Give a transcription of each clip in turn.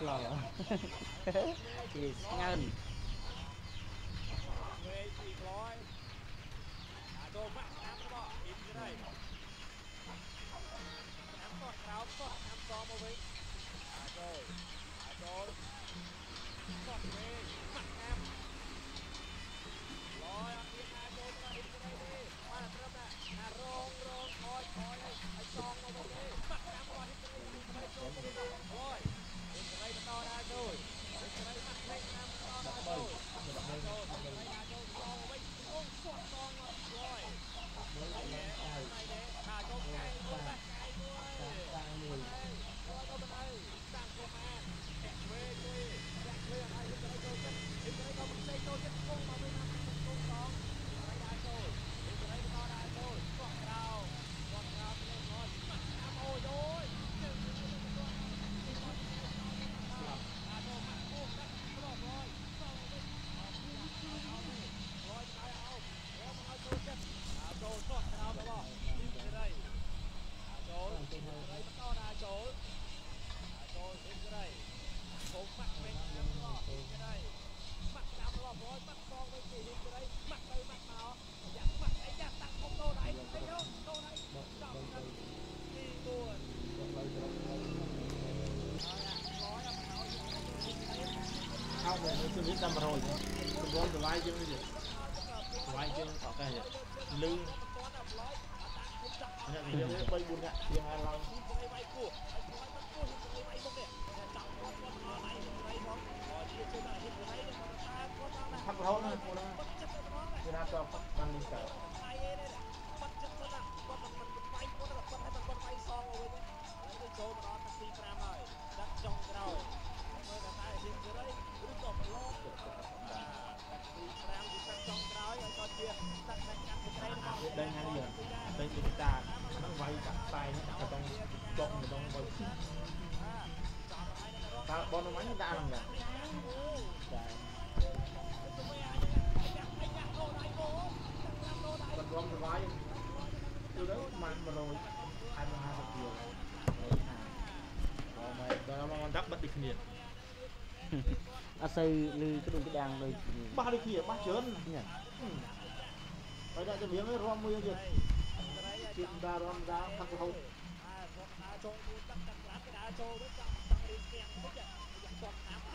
lò. Thì ngon Hãy subscribe cho kênh Ghiền Mì Gõ Để không bỏ lỡ những video hấp dẫn គឺវាតាម100សម្បងតម្លៃយើងនេះតម្លៃយើងប្រកែលឺអ្នកនិយាយ3 4នាក់យើងហើយឡើងพักเราหน่อยกูนะเวลาตัวมันดีเกินចូលមកដល់ទី5ហើយដាក់ចុងក្រោយ បងនោះមិនដាក់ហ្នឹងចាគាត់រួមសបាយទៅដល់ម៉ាក់100ហើយ150គីឡូបងមកដល់មកដាក់បិទដូចគ្នាអត់សូវលឺក្ដុំក្ដាំងដូចគ្នាបោះដូចគ្នាបោះច្រើនហ្នឹងហើយដាក់ចម្រៀងរួមមួយទៀតជាដារំដាផឹករហូតដើរចូលទឹកទឹកក្រាបដើរចូលទៅចង់ចង់រៀនស្គាំងតិច fuck out.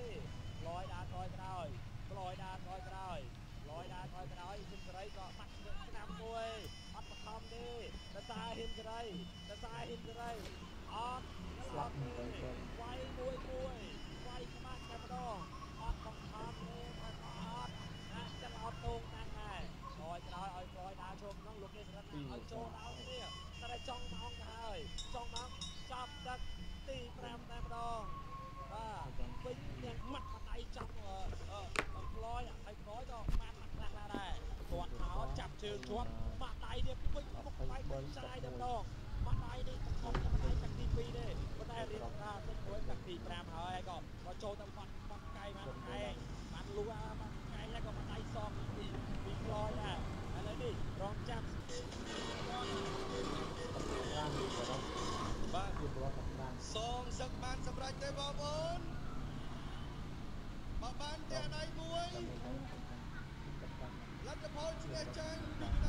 ទេលយដើរថយក្រោយក្លយដើរថយក្រោយលយដើរថយក្រោយហ៊ីមសេរីក៏បាត់ឆ្នើឆ្នាំមួយអត់បខំទេតសាហ៊ីមសេរីតសាហ៊ីមសេរីអត់ស្លាប់មួយវាយមួយមួយវាយខ្មាស់តែម្ដងអត់បខំទេអត់អត់អាចចឹងអត់តងតែ ឆ្ងាយតែម្ដងបាត់ដៃនេះខំតែម្ដាយតាំងទី2ទេប៉ុន្តែរៀនថាទឹកមួយតាំងទី5ហើយក៏ក៏ចូលទៅបាត់បាត់កាយបាត់កាយបានលូអាបាត់កាយហើយក៏បាត់ដៃសងពីពីក្លោយដែរឥឡូវនេះរងចាប់ប្រាំពីបរោះបាទពីបរោះប្រាំសងសឹកបានសម្រេចទេបងប្អូនបើបានតែដៃមួយ Let the politicians change.